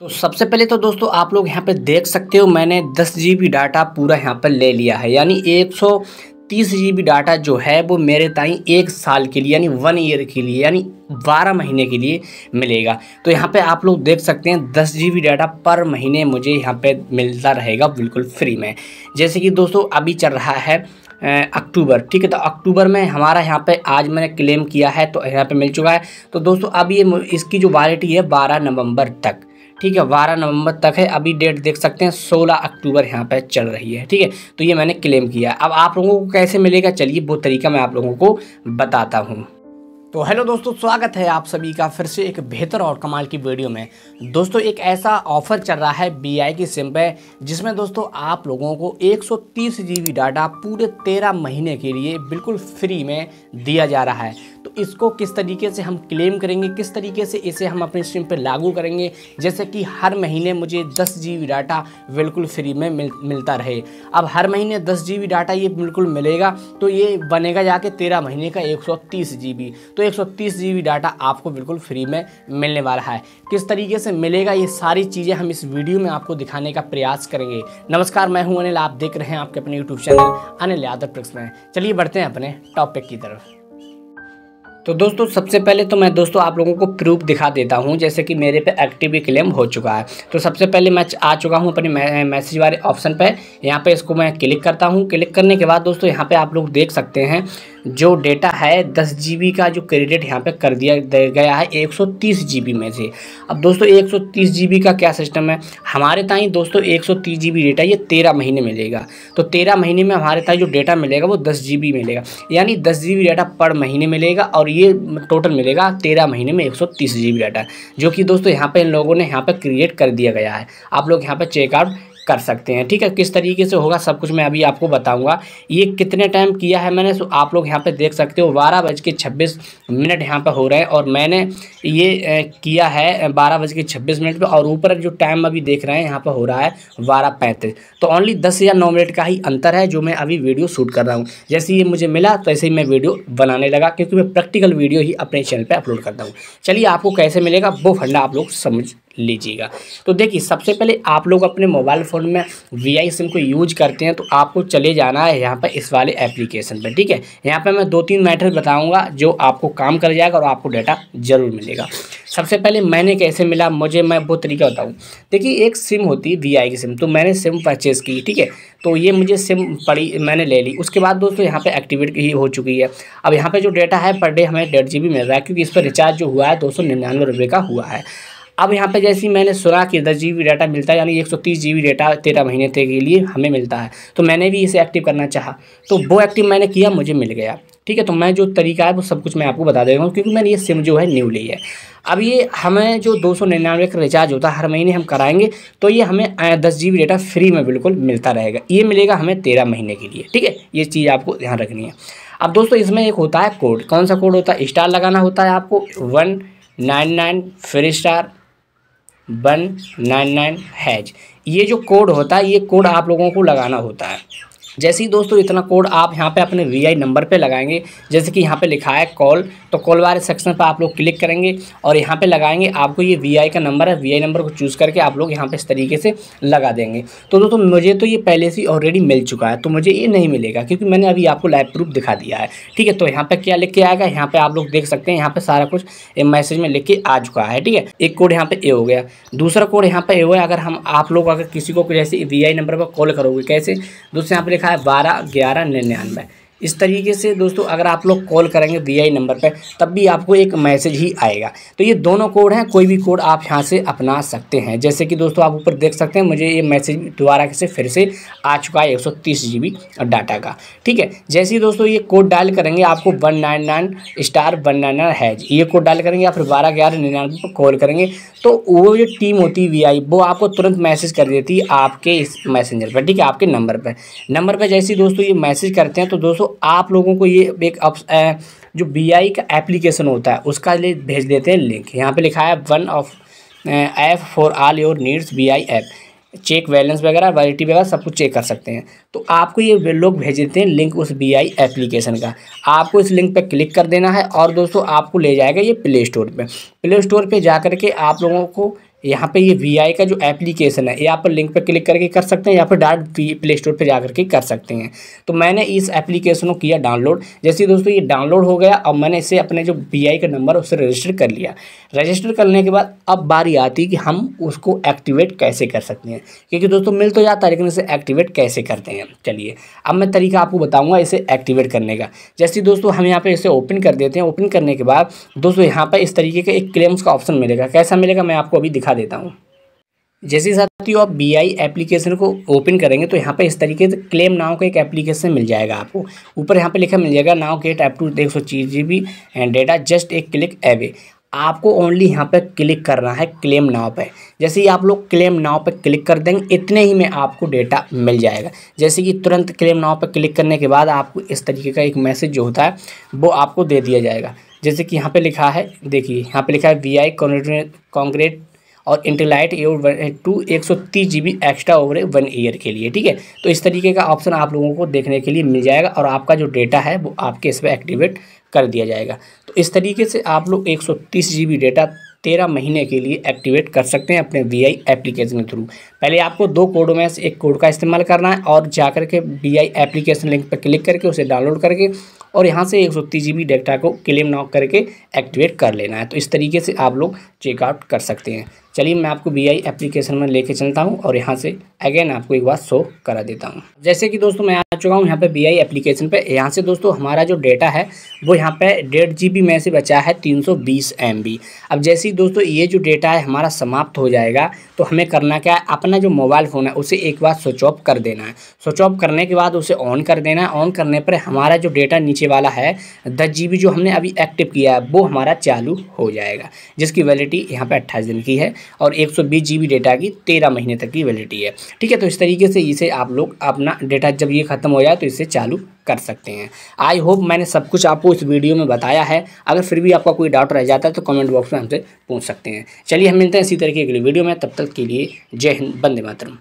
तो सबसे पहले तो दोस्तों, आप लोग यहाँ पे देख सकते हो, मैंने दस जीबी डाटा पूरा यहाँ पर ले लिया है। यानी एक सौ तीस जीबी डाटा जो है, वो मेरे ताई एक साल के लिए, यानी वन ईयर के लिए, यानी बारह महीने के लिए मिलेगा। तो यहाँ पे आप लोग देख सकते हैं, दस जीबी डाटा पर महीने मुझे यहाँ पे मिलता रहेगा बिल्कुल फ्री में। जैसे कि दोस्तों, अभी चल रहा है अक्टूबर, ठीक है? तो अक्टूबर में हमारा यहाँ पे आज मैंने क्लेम किया है तो यहाँ पे मिल चुका है। तो दोस्तों, अब ये इसकी जो वैलिटी है, बारह नवंबर तक। ठीक है, बारह नवंबर तक है, अभी डेट देख सकते हैं, सोलह अक्टूबर यहाँ पर चल रही है, ठीक है? तो ये मैंने क्लेम किया अब आप लोगों को कैसे मिलेगा, चलिए वो तरीका मैं आप लोगों को बताता हूँ। तो हेलो दोस्तों, स्वागत है आप सभी का फिर से एक बेहतर और कमाल की वीडियो में। दोस्तों, एक ऐसा ऑफ़र चल रहा है बी आई की सिम पे, जिसमें दोस्तों आप लोगों को एक सौ डाटा पूरे तेरह महीने के लिए बिल्कुल फ्री में दिया जा रहा है। इसको किस तरीके से हम क्लेम करेंगे, किस तरीके से इसे हम अपने सिम पर लागू करेंगे, जैसे कि हर महीने मुझे दस जी डाटा बिल्कुल फ्री में मिल, मिलता रहे। अब हर महीने दस जी डाटा ये बिल्कुल मिलेगा तो ये बनेगा जाके तेरह महीने का एक सौ तो एक सौ डाटा आपको बिल्कुल फ्री में मिलने वाला है। किस तरीके से मिलेगा, ये सारी चीज़ें हम इस वीडियो में आपको दिखाने का प्रयास करेंगे। नमस्कार, मैं हूँ अनिल, आप देख रहे हैं आपके अपने यूट्यूब चैनल अनिल यादव प्रिक्स में। चलिए बढ़ते हैं अपने टॉपिक की तरफ़। तो दोस्तों, सबसे पहले तो मैं दोस्तों आप लोगों को प्रूफ दिखा देता हूँ, जैसे कि मेरे पे एक्टिव क्लेम हो चुका है। तो सबसे पहले मैं आ चुका हूँ अपने मैसेज वाले ऑप्शन पे। यहाँ पे इसको मैं क्लिक करता हूँ। क्लिक करने के बाद दोस्तों, यहाँ पे आप लोग देख सकते हैं जो डेटा है, दस जी का जो क्रेडिट यहाँ पे कर दिया गया है एक सौ में से। अब दोस्तों, एक सौ का क्या सिस्टम है? हमारे ताई दोस्तों, एक सौ डेटा ये तेरह महीने मिलेगा। तो तेरह महीने में हमारे ताई जो डेटा मिलेगा वो दस जी मिलेगा। यानी दस जी डेटा पर महीने मिलेगा और ये टोटल मिलेगा तेरह महीने में एक सौ डाटा जो कि दोस्तों, यहाँ पर इन लोगों ने यहाँ पर क्रिएट कर दिया गया है। आप लोग यहाँ पर चेकआउट कर सकते हैं। ठीक है, किस तरीके से होगा सब कुछ मैं अभी आपको बताऊँगा। ये कितने टाइम किया है मैंने आप लोग यहाँ पे देख सकते हो, बारह बज के छब्बीस मिनट यहाँ पे हो रहे हैं। और मैंने ये किया है बारह बज के छब्बीस मिनट पे, और ऊपर जो टाइम अभी देख रहे हैं, यहाँ पर हो रहा है बारह पैंतीस। तो ओनली दस या नौ मिनट का ही अंतर है, जो मैं अभी वीडियो शूट कर रहा हूँ। जैसे ये मुझे मिला तो ऐसे ही मैं वीडियो बनाने लगा, क्योंकि मैं प्रैक्टिकल वीडियो ही अपने चैनल पर अपलोड करता हूँ। चलिए, आपको कैसे मिलेगा, वो फंडा आप लोग समझ लीजिएगा। तो देखिए, सबसे पहले आप लोग अपने मोबाइल फ़ोन में वी आई सिम को यूज़ करते हैं तो आपको चले जाना है यहाँ पर इस वाले एप्लीकेशन पर ठीक है? यहाँ पर मैं दो तीन मैटर बताऊँगा जो आपको काम कर जाएगा और आपको डाटा ज़रूर मिलेगा। सबसे पहले मैंने कैसे मिला, मुझे मैं वो तरीका बताऊँ। देखिए, एक सिम होती है वी आई की सिम तो मैंने सिम परचेज़ की, ठीक है? तो ये मुझे सिम पड़ी, मैंने ले ली। उसके बाद दोस्तों, यहाँ पे एक्टिवेट ही हो चुकी है। अब यहाँ पे जो डेटा है पर डे हमें डेढ़ जी मिल रहा है, क्योंकि इस पर रिचार्ज जो हुआ है, दो सौ निन्यानवे रुपये का हुआ है। अब यहाँ पे जैसे मैंने सुना कि दस जीबी डाटा मिलता है, यानी एक सौ तीस जी डाटा तेरह महीने तक के लिए हमें मिलता है तो मैंने भी इसे एक्टिव करना चाहा। तो वो एक्टिव मैंने किया, मुझे मिल गया। ठीक है तो मैं जो तरीका है, वो सब कुछ मैं आपको बता दे रहा हूँ, क्योंकि मैंने ये सिम जो है न्यू ली है। अब ये हमें जो दो सौ निन्यानवे का रिचार्ज होता है, हर महीने हम कराएँगे तो ये हमें दस जी डाटा फ्री में बिल्कुल मिलता रहेगा। ये मिलेगा हमें तेरह महीने के लिए। ठीक है, ये चीज़ आपको ध्यान रखनी है। अब दोस्तों, इसमें एक होता है कोड कौन सा कोड होता है? स्टार लगाना होता है आपको। One nine nine free star one nine nine hash ये जो कोड होता है, ये कोड आप लोगों को लगाना होता है। जैसे ही दोस्तों इतना कोड आप यहाँ पे अपने वीआई नंबर पे लगाएँगे जैसे कि यहाँ पे लिखा है कॉल तो कॉल वाले सेक्शन पर आप लोग क्लिक करेंगे और यहाँ पे लगाएँगे आपको ये वीआई का नंबर है वीआई नंबर को चूज़ करके आप लोग यहाँ पे इस तरीके से लगा देंगे तो दोस्तों मुझे तो ये पहले से ऑलरेडी मिल चुका है तो मुझे ये नहीं मिलेगा क्योंकि मैंने अभी आपको लाइव प्रूफ दिखा दिया है ठीक है तो यहाँ पर क्या लिख के आएगा यहाँ पर आप लोग देख सकते हैं यहाँ पर सारा कुछ मैसेज में लिख के आ चुका है ठीक है एक कोड यहाँ पर ए हो गया दूसरा कोड यहाँ पर ए हुआ अगर हम आप लोग अगर किसी को जैसे वीआई नंबर पर कॉल करोगे कैसे दोस्तों यहाँ पर लिखा है बारह ग्यारह निन्यानवे। इस तरीके से दोस्तों, अगर आप लोग कॉल करेंगे वीआई नंबर पर तब भी आपको एक मैसेज ही आएगा। तो ये दोनों कोड हैं, कोई भी कोड आप यहाँ से अपना सकते हैं। जैसे कि दोस्तों, आप ऊपर देख सकते हैं, मुझे ये मैसेज दोबारा से फिर से आ चुका है एक सौ डाटा का। ठीक है? जैसे ही दोस्तों ये कोड डायल करेंगे, आपको one nine nine star one nine nine hash ये कोड डायल करेंगे, या फिर बारह ग्यारह निन्यानवे पर कॉल करेंगे तो वो जो टीम होती है वी वो आपको तुरंत मैसेज कर देती है आपके इस मैसेंजर पर ठीक है? आपके नंबर पर नंबर पर जैसे ही दोस्तों ये मैसेज करते हैं तो दोस्तों आप लोगों को ये एक जो बीआई का एप्लीकेशन होता है, उसका लिए भेज देते हैं लिंक यहाँ पे लिखा है one of app for all your needs V I app check balance वगैरह वैलिटी वगैरह सब कुछ चेक कर सकते हैं। तो आपको ये लोग भेज देते हैं लिंक उस बी आई एप्लीकेशन का। आपको इस लिंक पर क्लिक कर देना है और दोस्तों आपको ले जाएगा ये प्ले स्टोर पर प्ले स्टोर पर जा के आप लोगों को यहाँ पे ये वी आई का जो एप्लीकेशन है, ये आप लिंक पर क्लिक करके कर सकते हैं या फिर डायरेक्ट प्ले स्टोर पर जा करके कर सकते हैं। तो मैंने इस एप्लीकेशन को किया डाउनलोड जैसे दोस्तों ये डाउनलोड हो गया, अब मैंने इसे अपने जो वी आई का नंबर उससे रजिस्टर कर लिया। रजिस्टर करने के बाद अब बारी आती है कि हम उसको एक्टिवेट कैसे कर सकते हैं। क्योंकि दोस्तों मिल तो जाता है, लेकिन इसे एक्टिवेट कैसे करते हैं? चलिए, अब मैं तरीका आपको बताऊँगा इसे एक्टिवेट करने का। जैसे दोस्तों हम यहाँ पर इसे ओपन कर देते हैं ओपन करने के बाद दोस्तों यहाँ पर इस तरीके का एक क्लेम्स का ऑप्शन मिलेगा। कैसा मिलेगा? मैं आपको अभी देता हूँ। जैसे साथियों, आप बी आई एप्लीकेशन को ओपन करेंगे तो यहाँ पे इस तरीके से क्लेम नाव का एक एप्लीकेशन मिल जाएगा आपको। ऊपर यहाँ पे लिखा मिल जाएगा, नाव गेट एप टू एक सौ G B and data just एक क्लिक एवे आपको ओनली यहाँ पे क्लिक करना है क्लेम नाव पे। जैसे ही आप लोग क्लेम नाव पे क्लिक कर देंगे, इतने ही में आपको डेटा मिल जाएगा। जैसे कि तुरंत क्लेम नाव पे क्लिक करने के बाद आपको इस तरीके का एक मैसेज जो होता है, वो आपको दे दिया जाएगा। जैसे कि यहाँ पे लिखा है, देखिए, यहाँ पे लिखा है वी आई कॉन्ग्रेट और इंटेलाइट एयर टू एक सौ तीस G B extra over one year के लिए, ठीक है? तो इस तरीके का ऑप्शन आप लोगों को देखने के लिए मिल जाएगा और आपका जो डेटा है वो आपके इस पर एक्टिवेट कर दिया जाएगा। तो इस तरीके से आप लोग एक सौ तीस जी बी डेटा तेरह महीने के लिए एक्टिवेट कर सकते हैं अपने वी आई एप्लीकेशन के थ्रू पहले आपको दो कोडों में से एक कोड का इस्तेमाल करना है और जाकर के वी आई एप्लीकेशन लिंक पर क्लिक करके उसे डाउनलोड करके और यहाँ से एक सौ तीस जी बी डेटा को क्लेम नॉक करके एक्टिवेट कर लेना है। तो इस तरीके से आप लोग चेकआउट कर सकते हैं। चलिए मैं आपको बी आई एप्लीकेशन में लेके चलता हूँ और यहाँ से अगेन आपको एक बार शो करा देता हूँ। जैसे कि दोस्तों मैं आ चुका हूँ यहाँ पे बी आई एप्लीकेशन पे। यहाँ से दोस्तों हमारा जो डेटा है, वो यहाँ पे डेढ़ जी बी में से बचा है तीन सौ बीस एम बी अब जैसे ही दोस्तों ये जो डेटा है हमारा समाप्त हो जाएगा तो हमें करना क्या है? अपना जो मोबाइल फ़ोन है, उसे एक बार स्विच ऑफ़ कर देना है। स्विच ऑफ़ करने के बाद उसे ऑन कर देना है। ऑन करने पर हमारा जो डेटा नीचे वाला है, दस जी बी जो हमने अभी एक्टिव किया है, वो हमारा चालू हो जाएगा, जिसकी वैलिडिटी यहाँ पर अट्ठाईस दिन की है। और एक सौ डेटा की तेरह महीने तक की वैलिडिटी है। ठीक है तो इस तरीके से इसे आप लोग अपना डेटा जब ये ख़त्म हो जाए तो इसे चालू कर सकते हैं। आई होप मैंने सब कुछ आपको इस वीडियो में बताया है। अगर फिर भी आपका कोई डाउट रह जाता है तो कमेंट बॉक्स में हमसे पूछ सकते हैं। चलिए, हम मिलते हैं इसी तरीके लिए वीडियो में। तब तक के लिए जय हिंद बंदे मातरम।